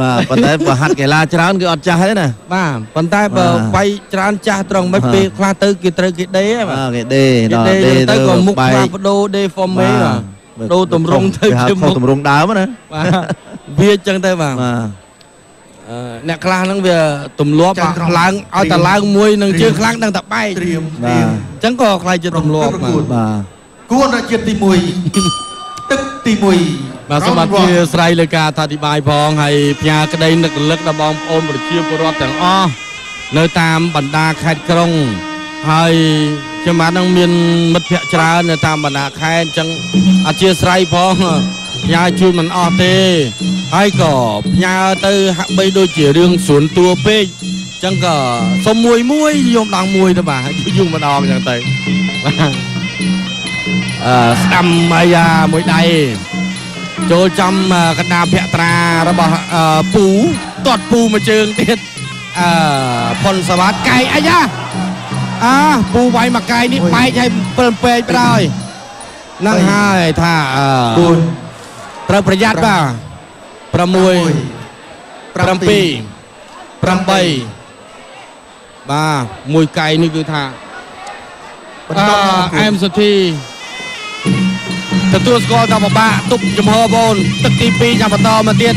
បាទប៉ុន្តែបើហាត់កីឡាច្រើនគឺអត់ចាស់ទេណាបាទប៉ុន្តែបើបាទវាយច្រើនចាស់ត្រង់មិនបាទពេលខ្លះទៅគេត្រូវគេដេហ៎បាទបាទគេដេគេដល់ដេដេទៅក៏មុខបែខ្លះកបដូរដេ form មេបាទដូរទម្រង់ទៅគេហៅជាខុមុសខទម្រង់ដើមណាបាទវាអញ្ចឹងទៅបាទបាទអឺអ្នកខ្លះហ្នឹងវាទម្លាប់ចាំត្រង់ឡើងឲ្យតែឡើងមួយនឹងជើងខ្លាំងដឹងតែបែកត្រៀមបាទត្រៀមអញ្ចឹងក៏ខ្លាយជាទម្លាប់ប្របាទកួតបាទគួរជាតិទី1 ទឹកទី1បាទសូមអធិស្ឋានលើការអធិប្បាយផងហើយផ្ញើក្តីនឹករលឹកដល់បងប្អូនប្រជាពលរដ្ឋទាំងអស់នៅតាមបណ្ដាខេត្តក្រុងហើយខ្ញុំបាទនឹងមានមិត្តភ័ក្តិច្រើននៅតាមបណ្ដាខេត្តអញ្ចឹងអធិស្ឋានផងផ្ញើជូនមិនអស់ទេហើយក៏ផ្ញើទៅហាក់បីដូចជារឿងស្រួនតួពេកអញ្ចឹងក៏សុំមួយមួយយកម្ដងមួយទៅបាទយូរម្ដងអញ្ចឹងទៅបាទអឺ ស្ដាំអាយ៉ាមួយដៃចូលចំអឺកណ្ដាលភក្ត្រារបស់អឺពូទាត់ពូមួយជើងទៀតអឺផុនសវត្តកែអាយ៉ាអាពូវាយមកកែនេះបែកឲ្យពិលពេកប្រហើយហ្នឹងហើយថាអឺ4ត្រូវប្រយ័ត្នបាទ6 7 8បាទមួយកែនេះគឺថាបន្តអឺអែមសុធី ទទួលស្គាល់ថាពិបាកទប់ចំហបងទឹកទី2ចាំបន្តមកទៀត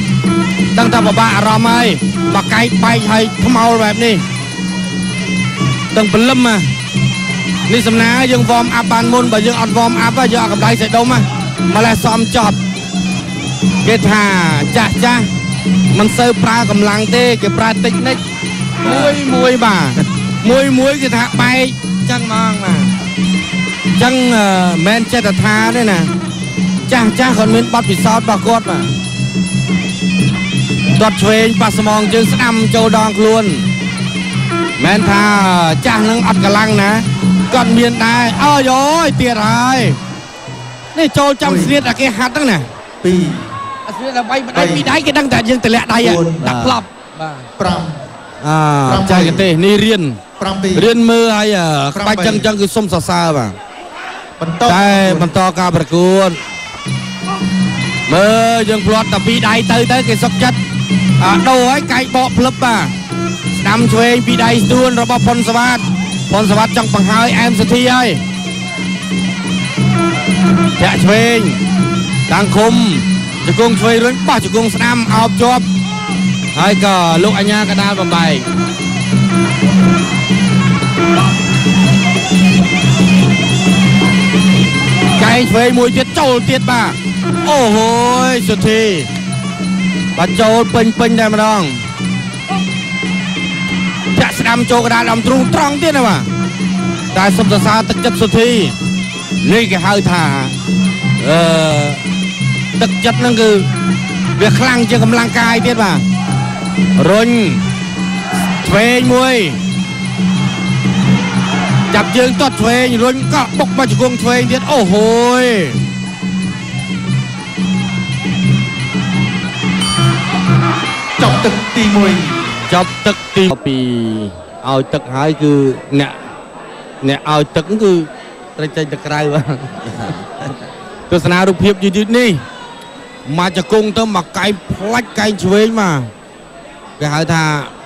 ដឹងថាពិបាកអារម្មណ៍ហើយមកកែកបែកឲ្យខ្មោលបែបនេះដឹងព្រលឹមណានេះសំណាយើងវ៉មអាប់បានមុនបើយើងអត់វ៉មអាប់យើងអត់កម្ដៅសេះដុំណាម្លេះសំចប់គេថាចាស់ចាស់មិនសូវប្រើកម្លាំងទេគេប្រើតិចនិចមួយមួយបាទមួយមួយគេថាបែកចឹងហ្មងបាទ ចឹងអឺមិនមែនចេតថាទេណាចាស់ចាស់គាត់មានបទពិសោធន៍របស់គាត់បាទដុតឆ្វេងប៉ះស្មងជើងស្ដាំចូលដងខ្លួនមិនមែនថាចាស់នឹងអត់កម្លាំងណាគាត់មានដែរអើយអើយទៀតហើយនេះចូលចាំស្នៀតអាគេហាត់ហ្នឹងណា2អាស្នៀតដើម្បីបដៃពីដៃគេដឹងតែយើងទម្លាក់ដៃហ่ะបួនដាក់ផ្លប់បាទ5អើប្រាំចែកទេសនេះរៀន7រៀនមើលហើយអឺប្រាំក្បាច់បីចឹងចឹងគឺសុំសរសើរបាទ បន្តតែបន្តការប្រកួតមើលយើងផ្្លាត់តែពីដៃទៅទៅគេសុកចិត្តអាដូរហើយកែកបកផ្លឹបបាទស្ដាំឆ្វេងពីដៃស្ទួនរបស់ផុនសវត្តផុនសវត្តចង់បង្ហើយអែមសុធីហើយធាក់ឆ្វេងតាំងឃុំជង្គង់ឆ្វេងរុញបោះជង្គង់ស្ដាំអោបជាប់ហើយក៏លោកអញ្ញាកដាលបំបែក កែងឆ្វេងមួយទៀតចូលទៀតបាទអូហូយសុធីបាទចូលពេញពេញតែម្ដងចាក់ស្ដាំចូលកដាលអំទ្រូងត្រង់ទៀតណាបាទតែសុំសរសើរទឹកចិត្តសុធីនេះគេហៅថាអឺទឹកចិត្តហ្នឹងគឺវាខ្លាំងជាងកម្លាំងកាយទៀតបាទរុញឆ្វេងមួយ ចាប់ជើងទាត់ឆ្វេងរុញក៏បុកមកជង្គង់ឆ្វេងទៀតអូហូយចប់ទឹកទី1ចប់ទឹកទីពីឲ្យទឹកហើយគឺអ្នកអ្នកឲ្យទឹកហ្នឹងគឺត្រូវចេញទៅក្រៅបាទទស្សនារូបភាពយឺតយឺតនេះមកជង្គង់ទៅមកកែងផ្លាច់កែងឆ្វេងមកគេហៅថាកែង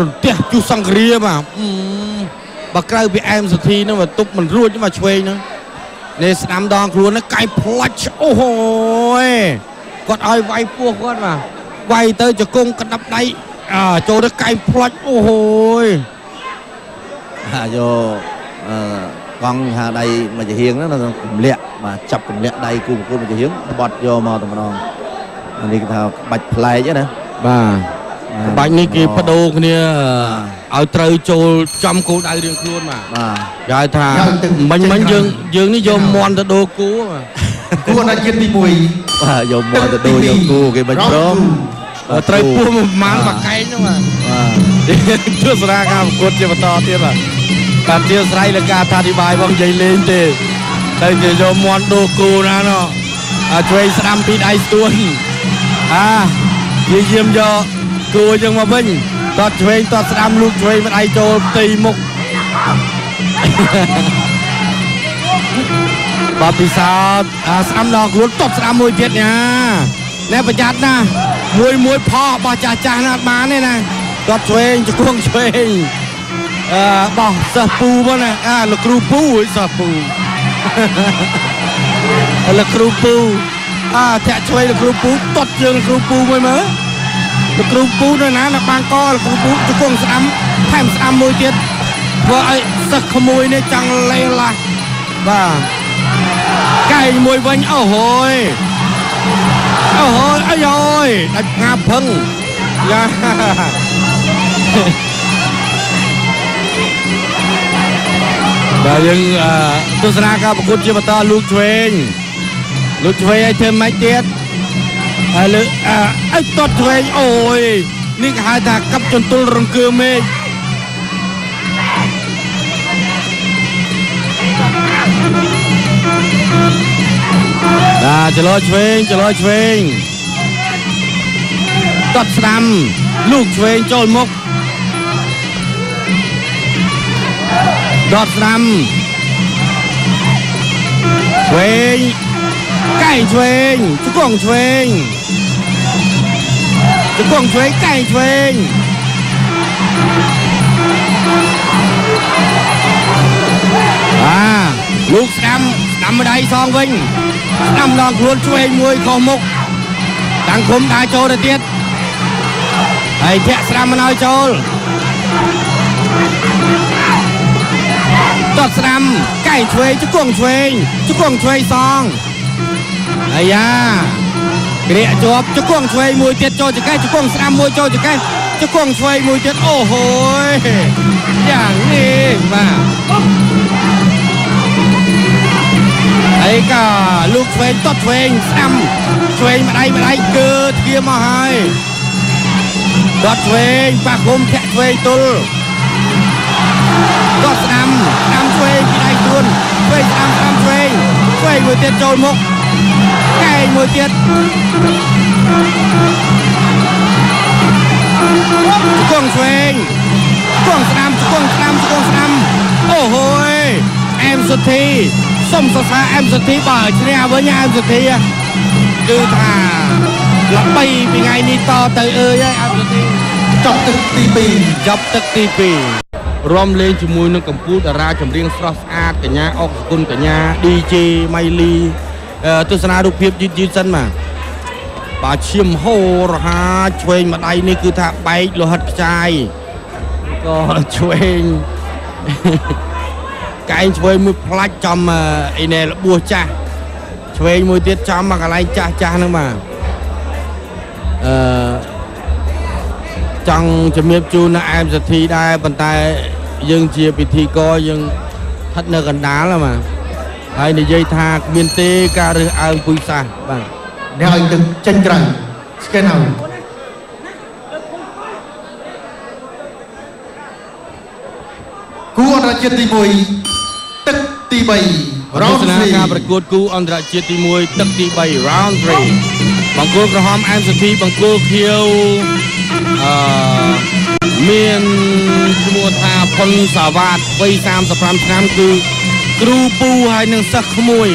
រន្ទះជុះសង្គ្រាបាទអឺបើក្រៅពីអែមសុធីហ្នឹងវាទប់មិនរួចទេមកឆ្វេងហ្នឹងនេះស្ដាំដងខ្លួនហ្នឹងកែងផ្លាច់អូហូយគាត់ឲ្យវាយពោះគាត់បាទវាយទៅជង្គង់ក្តាប់ដៃអើចូលទៅកែងផ្លាច់អូហូយហាយកអឺកង់ថាដៃមួយជាហៀងហ្នឹងនៅទម្លាក់បាទចាប់ទម្លាក់ដៃគូប្រកួតមួយជាហៀងបត់យកមកតែម្ដងអានេះគេថាក្បាច់ប្លែកហ្នឹងណាបាទ បាច់នេះគេបដូរគ្នាឲ្យត្រូវចូលចំគោលដៅរៀងខ្លួនបាទបាទគេហៅថាយកទឹកមិញមិញចេញក្រោយយើងយើងនេះយកមន់ទៅដូរគូបាទគួរជាតិទី1បាទយកមកទៅដូរយកគូគេមិនព្រមបើត្រូវពោះមួយប្រមាណមួយកែងហ្នឹងបាទបាទទស្សនាការប្រកួតជាបន្តទៀតបាទតាមជាស្រ័យលើការអធិប្បាយបងនិយាយលេងទេតែជាយកមន់ដូរគូណាណោះអាឆ្វេងស្ដាំពីដៃស្ទួនអាយាយាមយក គូចឹងមកវិញតតឆ្វេងតតស្ដាំលូកឆ្វេងមិនដៃចូលផ្ទៃមុខបាទពិសោធន៍អាស្ដាំដល់ខ្លួនតបស្ដាំមួយទៀតណាណែប្រយ័ត្នណាមួយមួយផោះបោះចាស់ចាស់ណាអត់បានទេណាគាត់ឆ្វេងជង្គង់ឆ្វេងអឺបោះសិស្សពូមកណាអាលោកគ្រូពូអើយសិស្សពូលោកគ្រូពូអាធាក់ឆ្វេងលោកគ្រូពូតត់ជើងលោកគ្រូពូមួយមើល លោកគ្រូពូនៅណានៅបាងកលោកគ្រូពូជង្គង់ស្ដាំថែមស្ដាំមួយទៀតធ្វើឲ្យសិស្សក្មួយនេះចង់លេងឡាស់បាទកែងមួយវិញអូហូយអូហូយអីអូយដាច់ងាផឹងយ៉ាបាទយើងអឺទស្សនាការប្រកួតជាបន្តលោកឆ្វេងលោកឆ្វេងឲ្យធ្វើម៉េចទៀត ហើយលើអឺឲ្យតត់ឆ្វេងអូយនេះគេហៅថាកាប់ចន្ទុលរង្គើមេឃបាទចលោឆ្វេងចលោឆ្វេងតត់ស្ដាំលោកឆ្វេងចូលមុខដតស្ដាំឆ្វេងកែងឆ្វេងជង្គង់ឆ្វេង ជង្គង់ឆ្វេងកែងឆ្វេងបាទលោកស្ដាំស្ដាំម្ដាយសងវិញស្ដាំដល់ខ្លួនឆ្វេងមួយខុសមុខតាំងគុំដើរចូលទៅទៀតហើយធាក់ស្ដាំមិនឲ្យចូលតត់ស្ដាំកែងឆ្វេងជង្គង់ឆ្វេងជង្គង់ឆ្វេងសងអាយ៉ា ក្រាកជាប់ជង្គង់ឆ្វេងមួយទៀតចូលចង្កេះជង្គង់ស្ដាំមួយចូលចង្កេះជង្គង់ឆ្វេងមួយទៀតអូហូយយ៉ាងនេះបាទហើយក៏លោកឆ្វេងតត់ឆ្វេងស្ដាំឆ្វេងម្ដាយម្ដាយគឺធៀមមកហើយតត់ឆ្វេងប៉ះគុំធាក់ឆ្វេងទល់គាត់ស្ដាំស្ដាំឆ្វេងពីដៃខ្លួនឆ្វេងស្ដាំស្ដាំឆ្វេងឆ្វេងមួយទៀតចូលមុខកែង មួយទៀតជង្គង់ឆ្វេងជង្គង់ស្ដាំជង្គង់ស្ដាំជង្គង់ស្ដាំអូហូយអែមសុធីសុំសរសើរអែមសុធីបើឈ្នះវិញអែមសុធីគឺថាល្បីពីថ្ងៃនេះតទៅអើយហើយអែមសុធីចប់ទឹកទី2ចាប់ទឹកទី2រំលេងជាមួយនឹងកម្ពុជាតារាចម្រៀងស្រស់ស្អាតកញ្ញាអុកសគុណកញ្ញា DJ ម៉ៃលីអឺ ទស្សនារូបភាពយឺតយឺតសិនបាទបាទឈាមហូររហាឆ្វេងម្ដាយនេះគឺថាបែកលោហិតខ្ចាយក៏ឆ្វេងកែងឆ្វេងមួយផ្លាច់ចំអឺអីណែរបួសចាស់ឆ្វេងមួយទៀតចំមកកន្លែងចាស់ចាស់ហ្នឹងបាទអឺចង់ជំរាបជូននៅអែមសទ្ធីដែរប៉ុន្តែយើងជាពិធីករយើងស្ថិតនៅកណ្ដាលហ្នឹងបាទ ហើយនិយាយថាគ្មានទេការរើសអើងពុយសាសបាទអ្នកឲ្យទឹកចេញក្រៅ scan out គូអន្តរជាតិទី1ទឹកទី3រ round ោសនា3ការប្រកួតគូអន្តរជាតិទី1ទឹកទី3 round 3បង្គោលក្រហមអែមសទ្ធីបង្គោលខៀវអឺមានឈ្មោះថាផុនសាវ៉ាតវ័យ35ឆ្នាំគឺ គ្រូពូហើយនឹងសិស្សក្មួយ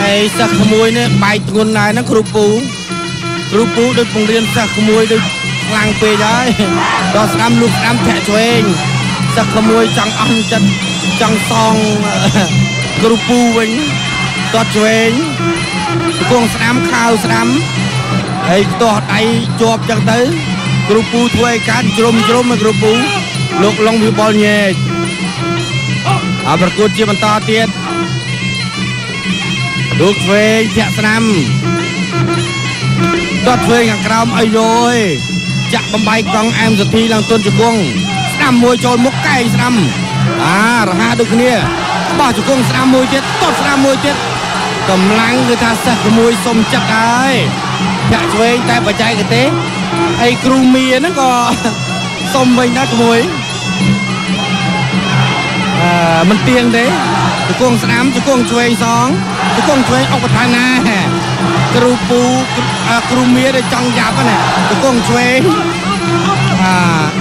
ហើយសិស្សក្មួយនេះបែកធ្ងន់ដែរណាគ្រូពូគ្រូពូដូចបង្រៀនសិស្សក្មួយដូចខ្លាំងពេកហើយដល់ស្ដាំលោកស្ដាំធាក់ឆ្វេងសិស្សក្មួយចង់អស់ចិត្តចង់សងគ្រូពូវិញតត់ឆ្វេងគង់ស្ដាំខៅស្ដាំហើយខ្ទាស់ដៃជាប់ចឹងទៅគ្រូពូធ្វើឲ្យកើតជ្រុំជ្រុំឲ្យគ្រូពូលោកឡុងវិបលញែកអរ ប្រកួតជាបន្តទៀតលោកឆ្វេងធាក់ស្ដាំដត់ឆ្វេងខាងក្រោមអីយយចាក់បំបាយកង់អែមសទ្ធីឡើងទុនជង្គង់ស្ដាំមួយចូលមុខកែងស្ដាំអារហ័សដូចគ្នាបោះជង្គង់ស្ដាំមួយទៀតតត់ស្ដាំមួយទៀតកម្លាំងគឺថាសិស្សក្មួយសុំចិត្តហើយចាក់ឆ្វេងតែបច្ចេកទេសអីគ្រូមីហ្នឹងក៏សុំវិញដែរក្មួយអឺ មិនទៀងទេជង្គង់ស្ដាំជង្គង់ឆ្វេងសងជង្គង់ឆ្វេងអុកបឋានណាគ្រូពូអឺគ្រូមីដែលចង់យ៉ាប់ហ្នឹងណាជង្គង់ឆ្វេងអា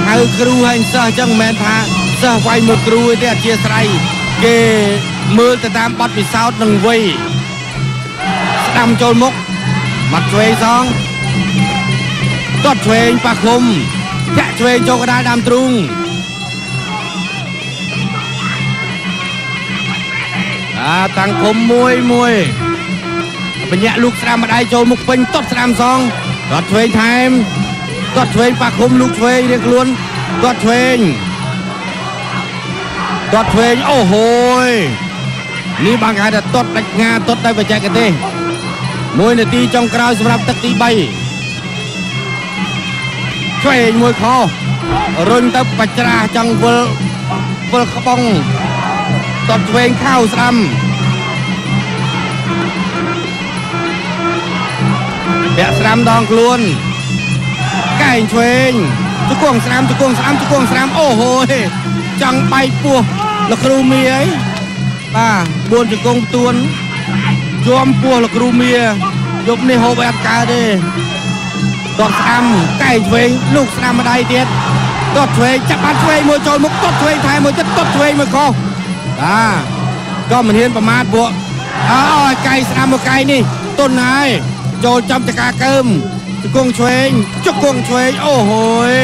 ហៅគ្រូហើយសិស្សអញ្ចឹងមិនមែនថាសិស្សវាយមួយគ្រូទេអធិស្ឋានគេមើលទៅតាមបទពិសោធន៍និងវ័យស្ដាំចូលមុខមាត់ឆ្វេងសងទាត់ឆ្វេងប៉ះឃុំធាក់ឆ្វេងចូលកណ្ដាលដើមទ្រូង អាតាំងឃុំមួយមួយបញ្ញាក់លូកស្រាមម្ដាយចូលមុខពេញទាត់ស្រាមសងទាត់ឆ្វេងថែមទាត់ឆ្វេងប៉ះឃុំលូកឆ្វេងរៀងខ្លួនទាត់ឆ្វេងទាត់ឆ្វេងអូហូយនេះបានគេហៅថាទាត់ដាច់ងាទាត់ដោយបច្ចេកទេសមួយនាទីចុងក្រោយសម្រាប់ទឹកទី3ឆ្វេងមួយខុសរុញទៅបច្ច្រាស់ចង់វិលវិលក្បងទា ត់ឆ្វេងខៅស្ដាំពាក់ស្ដាំដងខ្លួនកែងឆ្វេងជង្គង់ស្ដាំជង្គង់ស្ដាំជង្គង់ស្ដាំអូហូយចង់បែកពោះលោកគ្រូមីអីបាទ4ជង្គង់ផ្ទួនជាប់ពោះលោកគ្រូមីយប់នេះហូបអត់កើតទេដកស្ដាំកែងឆ្វេងលូកស្ដាំម្ដាយទៀតដកឆ្វេងចាប់បានឆ្វេងមួយចូលមុខដកឆ្វេងថែមមួយចិត្តដកឆ្វេងមួយខុស បាទក៏មិនហ៊ានប្រមាថពួកអើឲ្យកែងស្ដាំមកកែងនេះទុនហើយចូលចំចកាកើមជង្គង់ឆ្វេងជង្គង់ឆ្វេងអូហូយ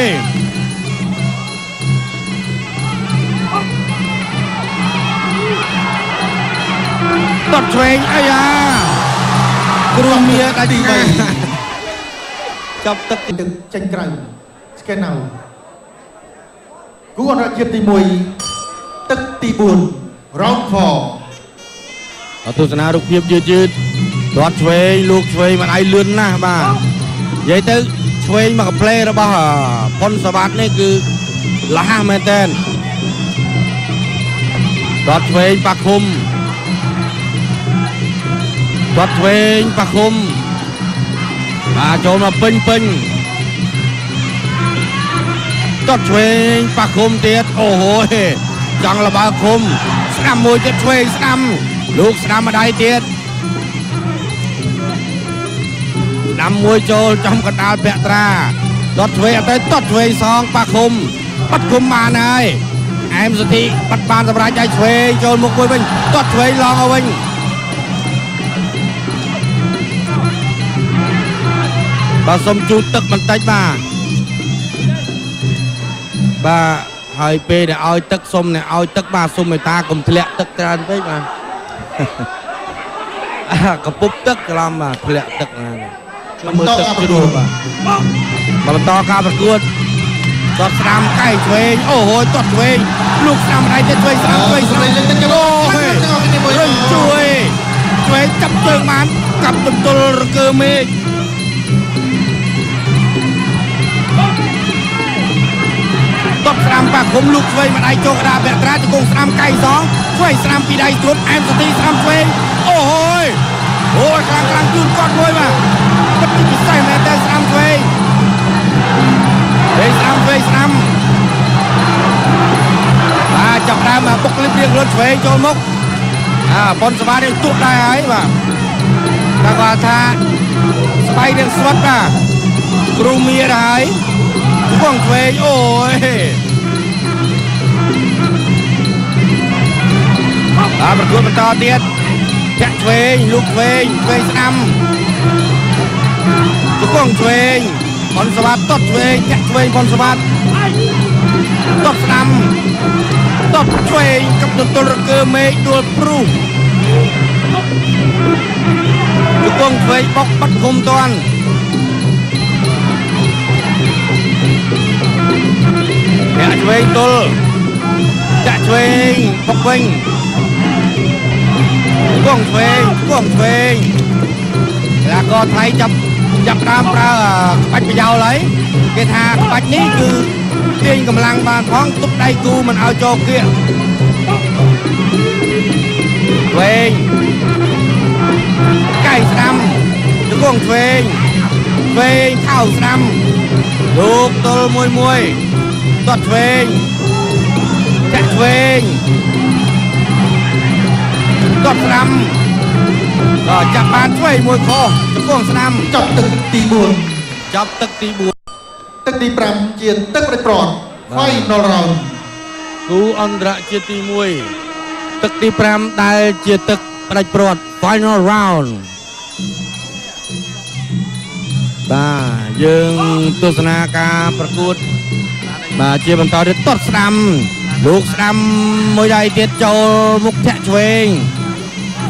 ដកឆ្វេងអាយ៉ាគ្រូមៀដាច់ទីទី3ចាប់ទឹកទឹកចេញក្រៅ scan now គូអន្តរជាតិទី1ទឹកទី4 round 4អទស្សនារូបភាពយឺតយឺតទាត់ឆ្វេងលោកឆ្វេងមិនអាយលឿនណាស់បាទនិយាយទៅឆ្វេងមកកាផ្លេរបស់ប៉ុនសវត្តនេះគឺលះមែនតើទាត់ឆ្វេងប៉ះឃុំទាត់ឆ្វេងប៉ះឃុំបាទចូលមកពេញពេញទាត់ឆ្វេងប៉ះឃុំទៀតអូហូយចង់លបើឃុំ ស្ដាំមួយទៀតឆ្វេងស្ដាំលោកស្ដាំម្ដាយទៀតស្ដាំមួយចូលចំកណ្ដាលពាក់ត្រាទាត់ឆ្វេងអត់ទៅទាត់ឆ្វេងសងប៉ះឃុំបាត់ឃុំបានហើយអែមសុធីបាត់បានសម្រាប់ដៃឆ្វេងចូលមុខមួយវិញទាត់ឆ្វេងឡងឲ្យវិញបាទសុំជូតទឹកបន្តិចបាទបាទ ហើយពេលដែលឲ្យទឹកសុំអ្នកឲ្យទឹកបាទសុំមេត្តាកុំធ្លាក់ទឹកច្រើនពេកបាទអាកពុបទឹកច្រឡំបាទធ្លាក់ទឹកណាមើលទឹកជ្រួលបាទបន្តការប្រកួតទាត់ស្ដាំកែងឆ្វេងអូហូយទាត់ឆ្វេងលោកស្ដាំដៃទៀតឆ្វេងស្ដាំឆ្វេងស្ដាំអូហេរឹងជួយឆ្វេងចាប់ជើងបានកាប់បន្ទល់រកើមេឃ គុំលោកឆ្វេងម្ដាយចូលកដាពាក់ត្រាជង្គង់ស្ដាំកៃសងឆ្វេងស្ដាំពីដៃស្រួតអែមសទីស្ដាំឆ្វេងអូហូយអូយខ្លាំងខ្លាំងជូនគាត់មួយបាទពិតជាពិសេសមែនតើស្ដាំឆ្វេងឆ្វេងស្ដាំឆ្វេងស្ដាំបាទចាប់ដើមមកបុកលិបរៀងខ្លួនឆ្វេងចូលមុខអាប៉ុនសវ៉ានេះទុកដែរហើយបាទតែគាត់ថាស្បៃនឹងស្វិតបាទគ្រូមៀដែរហើយជង្គង់ឆ្វេងអូយ បាទប្រកួតបន្តទៀតចាក់ឆ្វេងលូកឆ្វេងឆ្វេងស្ដាំជង្គង់ឆ្វេងប៉ុនសវ៉ាត់តត់ឆ្វេងចាក់ឆ្វេងប៉ុនសវ៉ាត់តត់ស្ដាំតត់ឆ្វេងកັບទន្ទល់រកើមេឃដួលព្រុសជង្គង់ឆ្វេងបុកបាត់ឃុំតាន់ចាក់ឆ្វេងទល់ចាក់ឆ្វេងបុកវិញ គង់ឆ្វេងគង់ឆ្វេងកីឡាករថៃចាប់ចាប់ដើមប្រើក្បាច់ប្រយោលហើយគេថាក្បាច់នេះគឺទាញកម្លាំងបានផងទប់ដៃគូមិនឲ្យចូលគៀកឆ្វេងកៃស្ដាំជង្គង់ឆ្វេងឆ្វេងខោស្ដាំលោកទល់មួយមួយទាត់ឆ្វេងចាក់ឆ្វេង ទាត់ស្ដាំក៏ចាប់បានឆ្វេងមួយខុសជង្គង់ស្ដាំចាប់ទឹកទីចាប់ទឹកទី4 4ទឹកទី5ជាទឹកប្រប្រត់ final round គូអន្តរជាតិទី1ទឹកទី5ដែលជាទឹកផ្ដាច់ព្រាត់ final round បាទយើងទស្សនាការប្រកួតបាទជាបន្តទៀតតត់ស្ដាំលោកស្ដាំមួយដៃទៀតចូលមុខធាក់ឆ្វេងឆ្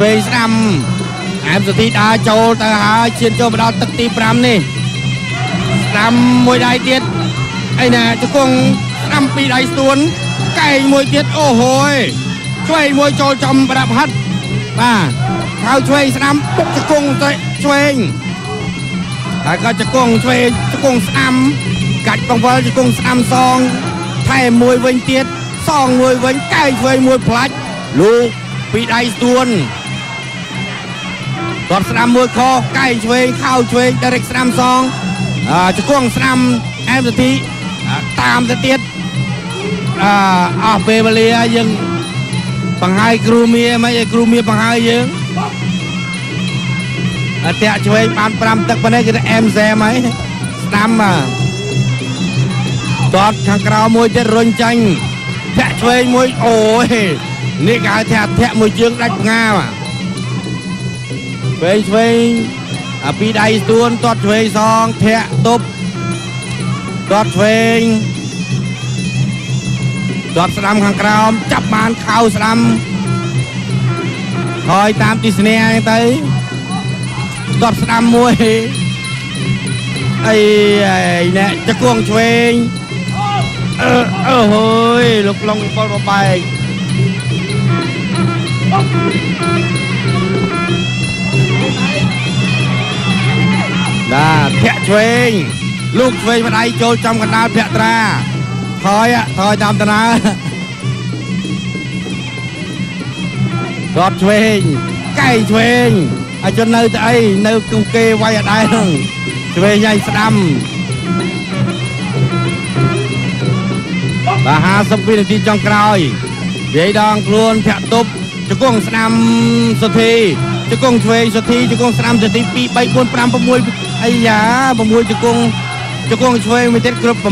វេងស្ដាំអែមសុធីដើរចូលទៅហើយឈានចូលមកដល់ទឹកទី5នេះស្ដាំមួយដៃទៀតអីណាជង្គង់ស្ដាំពីរដៃស្ទួនកែងមួយទៀតអូហូយឆ្វេងមួយចូលចំប្រដាប់ហាត់បាទហើយឆ្វេងស្ដាំពុកជង្គង់ទៅឆ្វេងហើយក៏ជង្គង់ឆ្វេងជង្គង់ស្ដាំកាច់បង្វិលជង្គង់ស្ដាំសងថែមមួយវិញទៀតសងមួយវិញកែងឆ្វេងមួយផ្លាច់លោកពីដៃស្ទួន គាត់ស្ដាំមួយខកែងឆ្វេងខោឆ្វេងដរិកស្ដាំសងអឺជង្គង់ស្ដាំអែមសធីអ่าតាមទៅទៀតអឺអស់ពេលវេលាយើងបង្ហាយគ្រូមាមិនឲ្យគ្រូមាបង្ហាយយើងអត់តាក់ឆ្វេងបាន5ទឹកប៉ុណ្ណេះគឺថាអែមសែមហើយស្ដាំបាទតតខាងក្រៅមួយទៀតរុញចាញ់ធាក់ឆ្វេងមួយអូយនេះគេហៅថាធាក់មួយជើងដាច់ផ្ងាបាទ ឆ្វេងឆ្វេងអាពីរដៃស្ទួនតតឆ្វេងសងធាក់ទប់តតឆ្វេងតតស្ដាំខាងក្រោមចាប់បានខៅស្ដាំហើយតាមទីស្នេហ៍ទៅដត់ស្ដាំមួយអីអ្នកចង្គង់ឆ្វេងអឺអើហើយលោកឡុងបលបបែក ដាធាក់ឆ្វេងលោកឆ្វេងម្ដាយចូលចំកណ្ដាលភក្ត្រាថយអ่ะថយតាមតាណារត់ឆ្វេងកែងឆ្វេងហើយចុះនៅទៅអីនៅគុំគេវាយអដែរហ្នឹងឆ្វេងញ៉ៃស្ដាំបាទ50វិនាទីចុងក្រោយវាយដងខ្លួនធាក់ទប់ជង្គង់ស្ដាំសុធី ជង្គង់ឆ្វេងសុធីជង្គង់ស្ដាំសុធី2 3 4 5 6អីយ៉ា6ជង្គង់ជង្គង់ឆ្វេងមួយទៀតគ្រប់7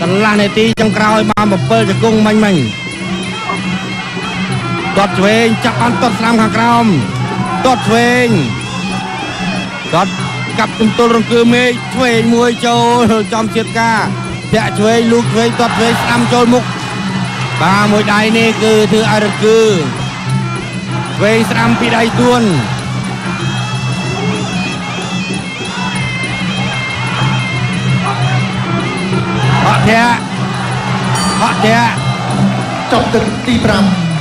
កន្លះនាទីចុងក្រោយបាន7ជង្គង់មិញមិញទាត់ឆ្វេងចាប់បានទាត់ស្ដាំខាងក្រោមទាត់ឆ្វេងទាត់កាប់ទន្ទល់រង្គើមេឃឆ្វេងមួយចូលចំជាតិការធាក់ឆ្វេងលូកឆ្វេងទាត់ឆ្វេងស្ដាំចូលមុខបាទមួយដៃនេះគឺធ្វើឲ្យរង្គើឆ្វេងស្ដាំពីដៃទួនហក់ធាក់ហក់ធាក់ចប់ទឹកទី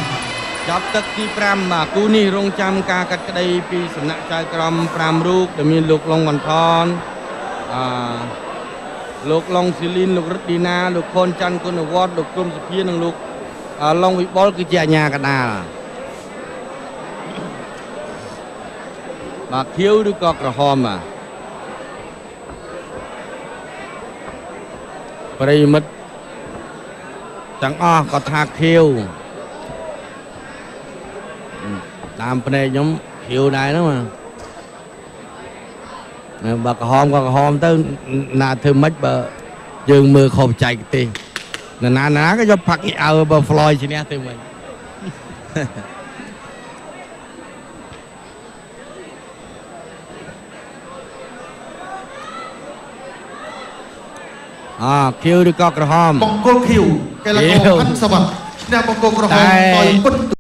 5ចាប់ទឹកទី5បាទគូនេះរងចាំការកាត់ក្តីពីសំណាក់ចៅក្រម5រូបដែលមានលោកឡុងវ៉ាន់ថនអឺលោកឡុងស៊ីលីនលោករឹតឌីណាលោកខុនច័ន្ទគុណវត្តលោកគុំសុភានិងលោកអឺឡុងវិបុលគឺជាអាជ្ញាកណ្ដាល បាទខៀវឬក៏ក្រហមបាទប្រិយមិត្តទាំងអស់ក៏ថាខៀវតាមភ្នែកខ្ញុំហៀវដែរហ្នឹងបាទបើក្រហមក៏ក្រហមទៅណាធ្វើម៉េចបើយើងមើលខុសបច្ចេកទេសណាណាណាក៏យកផាក់គេឲ្យបើ Floyd ឈ្នះទៅវិញ អខៀវឬក៏ក្រហមបង្គោលខៀវកីឡាករខៀវហាន់សវັດឈ្នះបង្គោលក្រហមតែដោយពុត